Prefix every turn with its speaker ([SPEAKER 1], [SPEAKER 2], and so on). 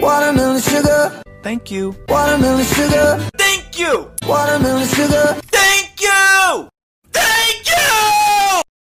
[SPEAKER 1] Watermelon sugar.
[SPEAKER 2] Thank you.
[SPEAKER 1] Watermelon sugar.
[SPEAKER 2] Thank you!
[SPEAKER 1] Watermelon sugar.